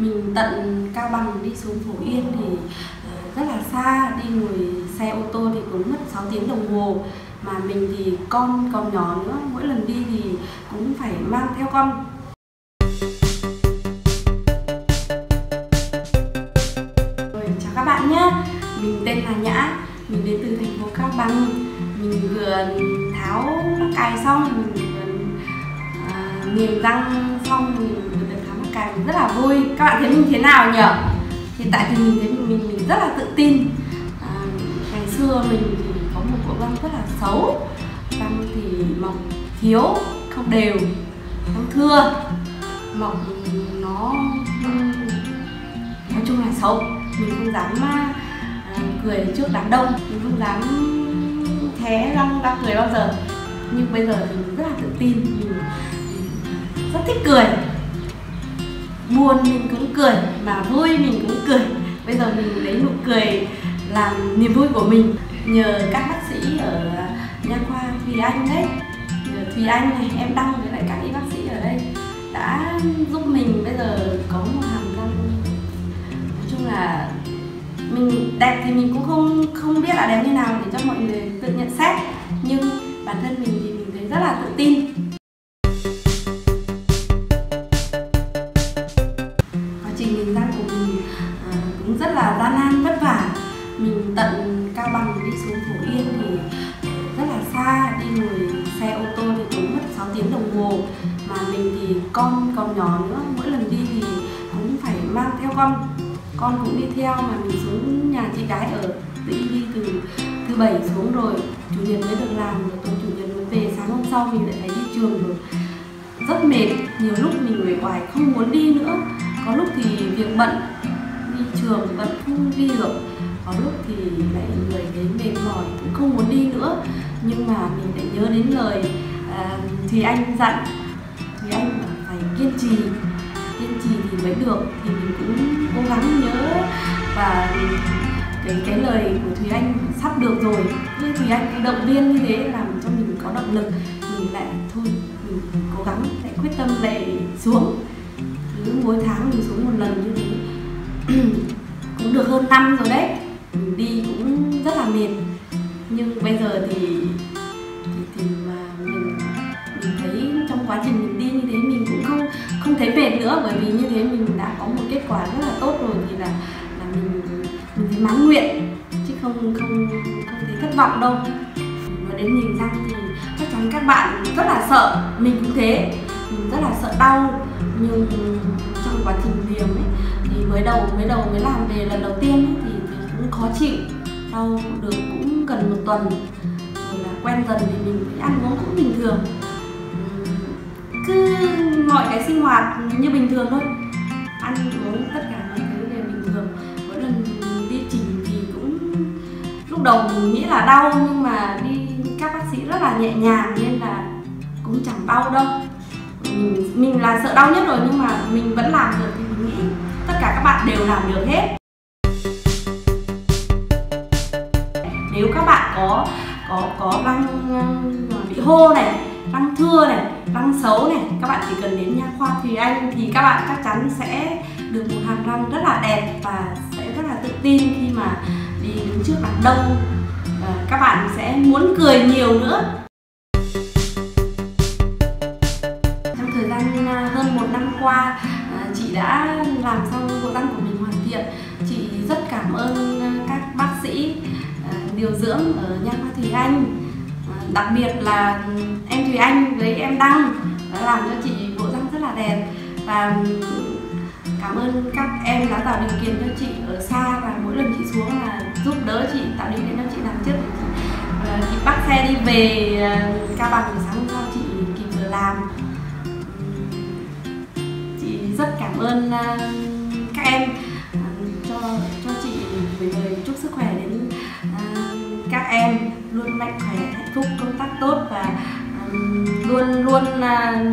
mình tận Cao Bằng đi xuống Phổ Yên thì ờ, rất là xa đi ngồi xe ô tô thì cũng mất 6 tiếng đồng hồ. Mà mình thì con còn nhỏ nữa mỗi lần đi thì cũng phải mang theo con. Rồi, chào các bạn nhé mình tên là Nhã mình đến từ thành phố Cao Bằng. Mình vừa tháo cài xong mình vừa à, nghiền răng xong mình hàng rất là vui. Các bạn thấy mình thế nào nhỉ? Hiện tại thì mình thấy mình mình, mình rất là tự tin. À, ngày xưa mình thì có một bộ răng rất là xấu. Răng thì mọc thiếu không đều răng thưa. Mọc nó nói chung là xấu. Mình không dám à, à cười trước đám đông. Mình không dám hé răng ra cười bao giờ. Nhưng bây giờ thì mình rất là tự tin. Mình rất thích cười buồn, mình cũng cười, mà vui mình cũng cười. Bây giờ mình lấy nụ cười làm niềm vui của mình. Nhờ các bác sĩ ở nha khoa Thùy Anh đấy. Nhờ Thùy Anh này, em Đăng với lại các y bác sĩ ở đây đã giúp mình bây giờ có một hàm răng. Nói chung là mình đẹp thì mình cũng không không biết là đẹp như nào để cho mọi người tự nhận xét. Nhưng bản thân mình thì mình thấy rất là tự tin. Tận cao bằng đi xuống phổ yên thì rất là xa, đi ngồi xe ô tô thì cũng mất 6 tiếng đồng hồ. Mà mình thì con còn nhỏ nữa, mỗi lần đi thì cũng phải mang theo con. Con cũng đi theo mà mình xuống nhà chị gái ở tự đi từ thứ bảy xuống rồi, chủ nhật mới được làm rồi, tối chủ nhật mới về, sáng hôm sau mình lại phải đi trường rồi. Rất mệt, nhiều lúc mình uể oải không muốn đi nữa. Có lúc thì việc bận, đi trường vẫn không đi được có lúc thì lại người thấy mệt mỏi cũng không muốn đi nữa. Nhưng mà mình lại nhớ đến lời à, thì anh dặn thì anh phải kiên trì. Kiên trì thì mới được thì mình cũng cố gắng nhớ. Và cái cái lời của Thùy Anh sắp được rồi. Như Thùy Anh động viên như thế làm cho mình có động lực. Mình lại thôi mình cố gắng lại quyết tâm lại xuống. Cứ mỗi tháng mình xuống một lần như thế cũng được hơn năm rồi đấy đi cũng rất là mệt. Nhưng bây giờ thì thì, thì mà mình mình thấy trong quá trình mình đi như thế mình cũng không không thấy mệt nữa. Bởi vì như thế mình đã có một kết quả rất là tốt rồi thì là là mình mình thấy mãn nguyện chứ không không không thấy thất vọng đâu. Nói đến nhìn răng thì chắc chắn các bạn rất là sợ mình cũng thế. Mình rất là sợ đau. Nhưng trong quá trình liềm ấy thì mới đầu mới đầu mới làm về lần đầu tiên ấy, thì, thì cũng khó chịu đau được cũng gần một tuần. Rồi là quen dần thì mình ăn uống cũng bình thường. Ừ, cứ mọi cái sinh hoạt như bình thường thôi. Ăn uống tất cả mọi thứ đều bình thường. Mỗi lần đi chỉnh thì cũng lúc đầu mình nghĩ là đau nhưng mà đi các bác sĩ rất là nhẹ nhàng nên là cũng chẳng đau đâu. Mình, mình là sợ đau nhất rồi nhưng mà mình vẫn làm được thì mình nghĩ tất cả các bạn đều làm được hết. Nếu các bạn có có có răng ờ, bị hô này răng thưa này răng xấu này, các bạn chỉ cần đến nha khoa Thùy Anh thì các bạn chắc chắn sẽ được một hàm răng rất là đẹp và sẽ rất là tự tin khi mà đi đứng trước đám đông. Ờ, các bạn sẽ muốn cười nhiều nữa. Điều dưỡng ở nha khoa Thùy Anh. À, đặc biệt là em Thùy Anh với em Đăng đã làm cho chị bộ răng rất là đẹp. Và cảm ơn các em đã tạo điều kiện cho chị ở xa và mỗi lần chị xuống là giúp đỡ chị, tạo điều kiện cho chị làm trước. Chị bắt xe đi về à, Cao Bằng sáng hôm sau chị kịp giờ làm. Chị rất cảm ơn à, các em. Phúc công tác tốt và luôn luôn à,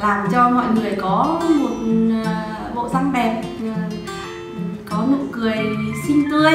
làm cho mọi người có một à, bộ răng đẹp à, có nụ cười xinh tươi.